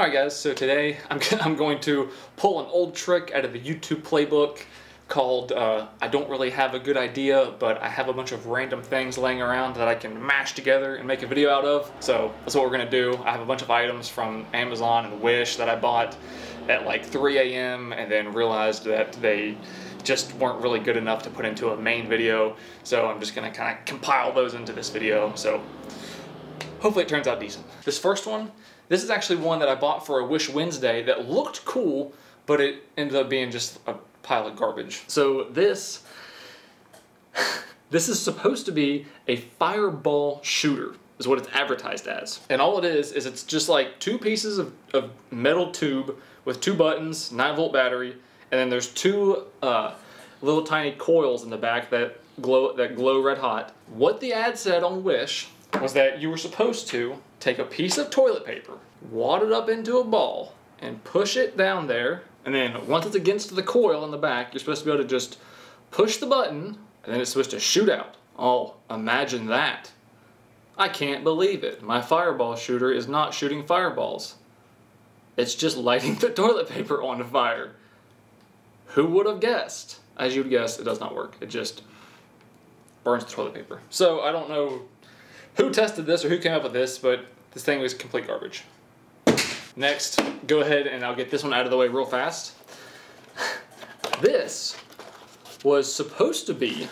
Alright guys, so today I'm, I'm going to pull an old trick out of the YouTube playbook called uh, I don't really have a good idea, but I have a bunch of random things laying around that I can mash together and make a video out of. So that's what we're gonna do. I have a bunch of items from Amazon and Wish that I bought at like 3 a.m. and then realized that they just weren't really good enough to put into a main video. So I'm just gonna kind of compile those into this video. So hopefully it turns out decent. This first one, this is actually one that I bought for a Wish Wednesday that looked cool, but it ended up being just a pile of garbage. So this, this is supposed to be a fireball shooter is what it's advertised as. And all it is, is it's just like two pieces of, of metal tube with two buttons, 9 volt battery, and then there's two uh, little tiny coils in the back that glow, that glow red hot. What the ad said on Wish was that you were supposed to take a piece of toilet paper, wad it up into a ball, and push it down there, and then once it's against the coil in the back, you're supposed to be able to just push the button, and then it's supposed to shoot out. Oh, imagine that. I can't believe it. My fireball shooter is not shooting fireballs. It's just lighting the toilet paper on fire. Who would have guessed? As you'd guess, it does not work. It just burns the toilet paper. So I don't know who tested this or who came up with this, but this thing was complete garbage. Next, go ahead and I'll get this one out of the way real fast. This was supposed to be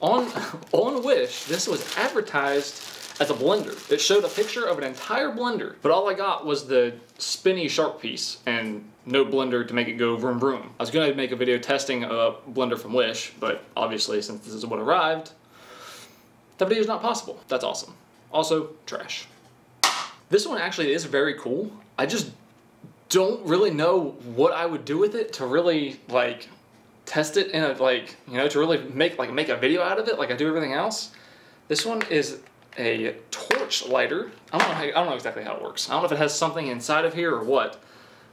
on on Wish. This was advertised as a blender. It showed a picture of an entire blender, but all I got was the spinny sharp piece and no blender to make it go vroom vroom. I was gonna make a video testing a blender from Wish, but obviously since this is what arrived, that video is not possible. That's awesome. Also, trash. This one actually is very cool. I just don't really know what I would do with it to really like test it in a like you know to really make like make a video out of it like I do everything else. This one is a torch lighter. I don't know how, I don't know exactly how it works. I don't know if it has something inside of here or what,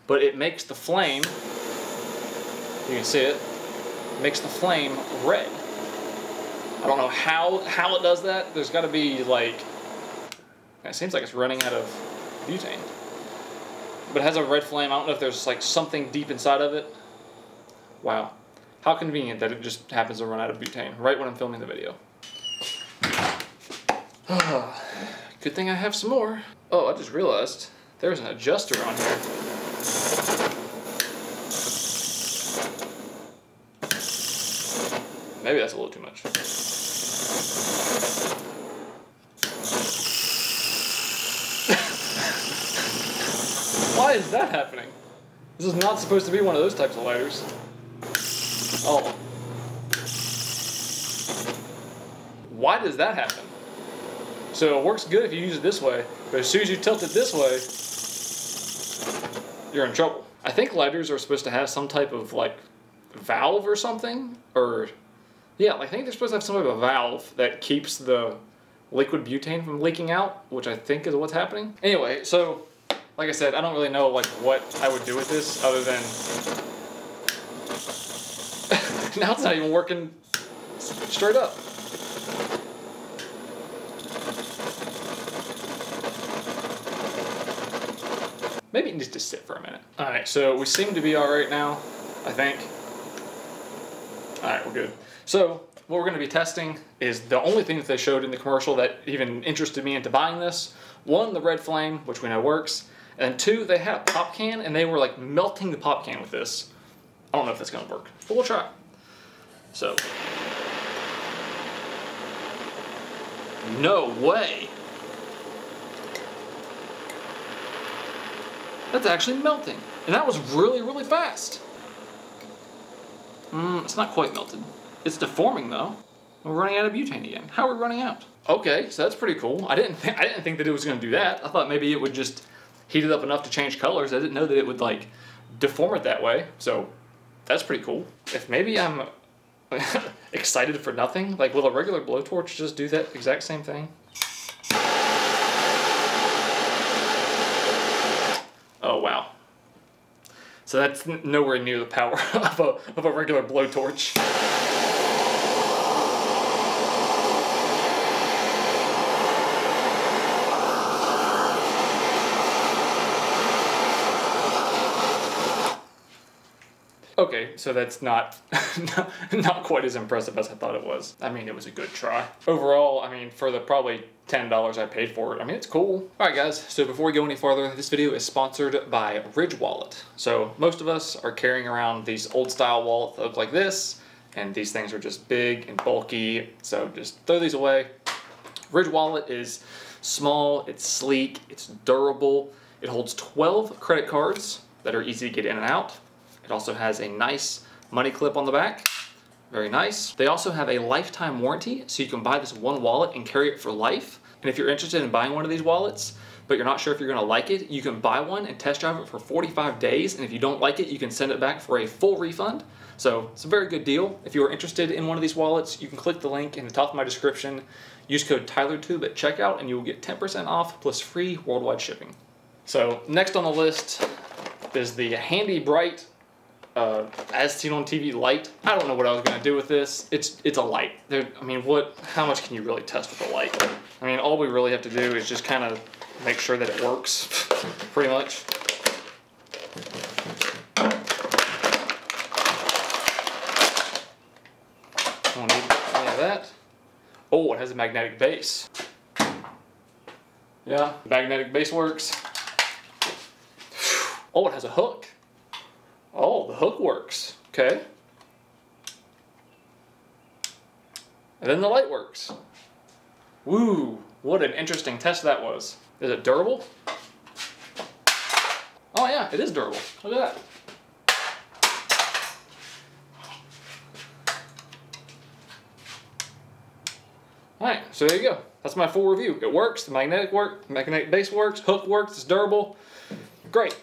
but it makes the flame. You can see it. Makes the flame red. I don't know how how it does that. There's got to be like. It seems like it's running out of butane. But it has a red flame. I don't know if there's like something deep inside of it. Wow. How convenient that it just happens to run out of butane right when I'm filming the video. Good thing I have some more. Oh, I just realized there's an adjuster on here. Maybe that's a little too much. Why is that happening? This is not supposed to be one of those types of lighters. Oh. Why does that happen? So it works good if you use it this way, but as soon as you tilt it this way, you're in trouble. I think lighters are supposed to have some type of like valve or something, or yeah, I think they're supposed to have some type of a valve that keeps the liquid butane from leaking out, which I think is what's happening. Anyway, so like I said, I don't really know like what I would do with this other than now it's not even working straight up. Maybe it needs to sit for a minute. All right, so we seem to be all right now, I think. All right, we're good. So what we're gonna be testing is the only thing that they showed in the commercial that even interested me into buying this. One, the red flame, which we know works. And two, they had a pop can and they were like melting the pop can with this. I don't know if that's gonna work, but we'll try. So. No way. That's actually melting. And that was really, really fast. Mm, it's not quite melted. It's deforming though. We're running out of butane again. How are we running out? Okay, so that's pretty cool. I didn't I didn't think that it was gonna do that. I thought maybe it would just heat it up enough to change colors. I didn't know that it would like deform it that way. So that's pretty cool. If maybe I'm excited for nothing, like will a regular blowtorch just do that exact same thing? Oh wow. So that's nowhere near the power of a, of a regular blowtorch. So that's not, not quite as impressive as I thought it was. I mean, it was a good try. Overall, I mean, for the probably $10 I paid for it, I mean, it's cool. All right, guys, so before we go any farther, this video is sponsored by Ridge Wallet. So most of us are carrying around these old style wallets that look like this, and these things are just big and bulky, so just throw these away. Ridge Wallet is small, it's sleek, it's durable, it holds 12 credit cards that are easy to get in and out. It also has a nice money clip on the back. Very nice. They also have a lifetime warranty, so you can buy this one wallet and carry it for life. And if you're interested in buying one of these wallets, but you're not sure if you're gonna like it, you can buy one and test drive it for 45 days. And if you don't like it, you can send it back for a full refund. So it's a very good deal. If you are interested in one of these wallets, you can click the link in the top of my description. Use code TylerTube at checkout and you will get 10% off plus free worldwide shipping. So next on the list is the Handy Bright uh, as seen on TV light. I don't know what I was gonna do with this. It's it's a light. There, I mean, what? How much can you really test with a light? I mean, all we really have to do is just kind of make sure that it works, pretty much. Don't need any of that. Oh, it has a magnetic base. Yeah, magnetic base works. Oh, it has a hook. Hook works. Okay. And then the light works. Woo, what an interesting test that was. Is it durable? Oh yeah, it is durable. Look at that. Alright, so there you go. That's my full review. It works, the magnetic work, magnetic base works, hook works, it's durable. Great.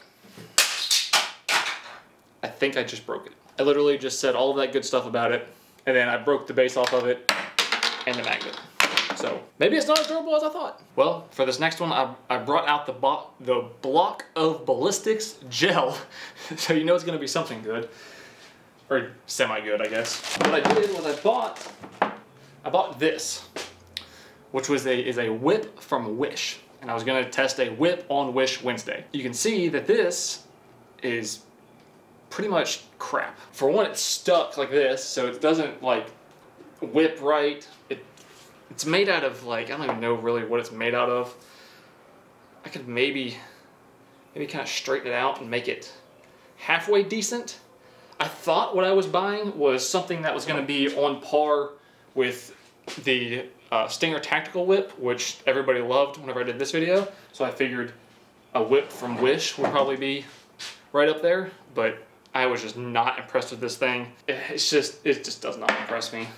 I think I just broke it. I literally just said all of that good stuff about it, and then I broke the base off of it and the magnet. So maybe it's not as durable as I thought. Well, for this next one, I, I brought out the, the block of ballistics gel, so you know it's gonna be something good. Or semi-good, I guess. What I did was I bought, I bought this, which was a, is a whip from Wish. And I was gonna test a whip on Wish Wednesday. You can see that this is pretty much crap. For one, it's stuck like this, so it doesn't like whip right. It it's made out of like I don't even know really what it's made out of. I could maybe maybe kind of straighten it out and make it halfway decent. I thought what I was buying was something that was going to be on par with the uh, Stinger Tactical Whip, which everybody loved whenever I did this video. So I figured a whip from Wish would probably be right up there, but I was just not impressed with this thing. It's just, it just does not impress me.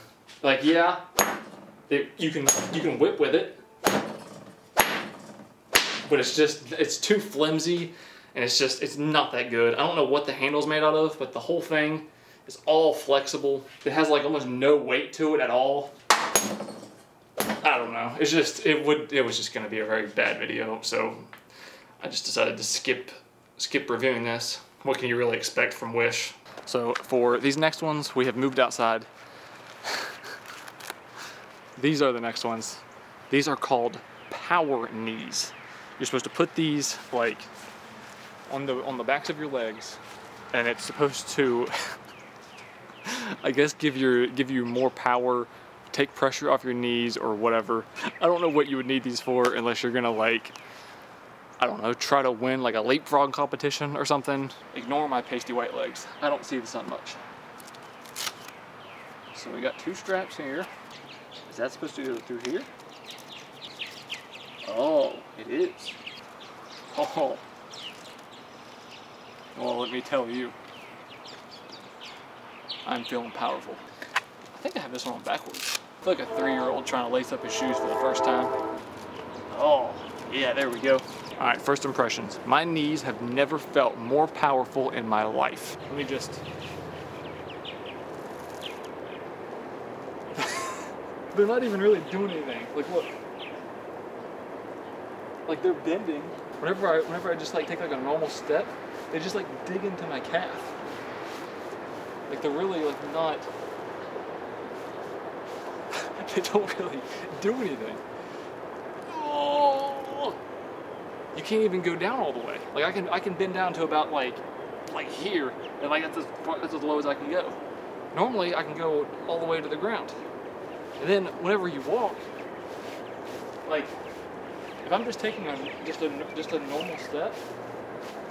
Like, yeah, it, you can you can whip with it, but it's just, it's too flimsy, and it's just, it's not that good. I don't know what the handle's made out of, but the whole thing is all flexible. It has like almost no weight to it at all. I don't know. It's just, it would, it was just gonna be a very bad video, so I just decided to skip, skip reviewing this what can you really expect from Wish? So for these next ones, we have moved outside. these are the next ones. These are called power knees. You're supposed to put these like on the on the backs of your legs, and it's supposed to, I guess, give your give you more power, take pressure off your knees or whatever. I don't know what you would need these for unless you're gonna like I don't know, try to win like a leapfrog competition or something. Ignore my pasty white legs. I don't see the sun much. So we got two straps here. Is that supposed to go through here? Oh, it is. Oh. Well, let me tell you. I'm feeling powerful. I think I have this one on backwards. I feel like a three-year-old trying to lace up his shoes for the first time. Oh, yeah, there we go. All right, first impressions. My knees have never felt more powerful in my life. Let me just. they're not even really doing anything. Like look. Like they're bending. Whenever I whenever I just like take like a normal step, they just like dig into my calf. Like they're really like not. they don't really do anything. You can't even go down all the way. Like I can I can bend down to about like like here, and like that's as, far, that's as low as I can go. Normally, I can go all the way to the ground. And then whenever you walk, like if I'm just taking a just a just a normal step,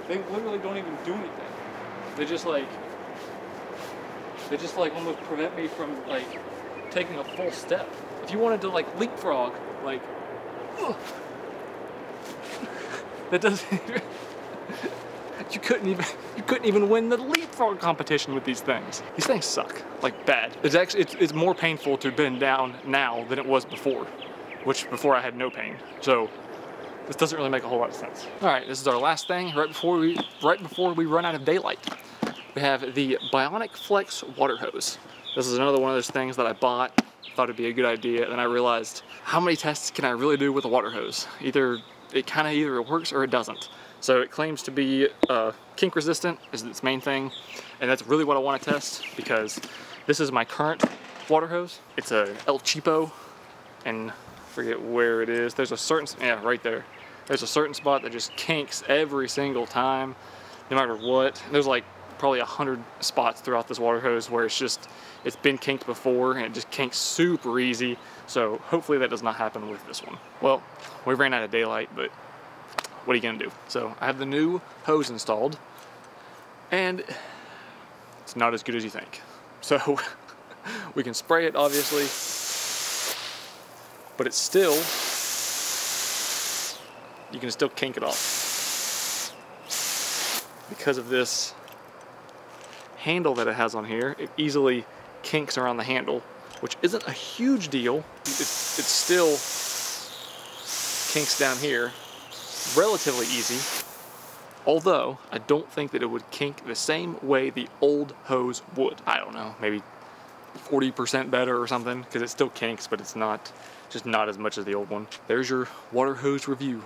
they literally don't even do anything. They just like they just like almost prevent me from like taking a full step. If you wanted to like leapfrog, like ugh, that doesn't you couldn't even you couldn't even win the leapfrog competition with these things. These things suck, like bad. It's actually it's, it's more painful to bend down now than it was before, which before I had no pain. So this doesn't really make a whole lot of sense. All right, this is our last thing right before we right before we run out of daylight. We have the Bionic Flex water hose. This is another one of those things that I bought, thought it'd be a good idea, and then I realized how many tests can I really do with a water hose? Either it kind of either works or it doesn't. So it claims to be uh, kink resistant is its main thing, and that's really what I want to test because this is my current water hose. It's a El Cheapo, and forget where it is. There's a certain, yeah, right there. There's a certain spot that just kinks every single time, no matter what. There's like probably a hundred spots throughout this water hose where it's just, it's been kinked before and it just kinks super easy. So hopefully that does not happen with this one. Well, we ran out of daylight, but what are you gonna do? So I have the new hose installed and it's not as good as you think. So we can spray it obviously, but it's still, you can still kink it off. Because of this handle that it has on here, it easily kinks around the handle, which isn't a huge deal. It, it still kinks down here relatively easy. Although, I don't think that it would kink the same way the old hose would. I don't know, maybe 40% better or something, because it still kinks, but it's not, just not as much as the old one. There's your water hose review.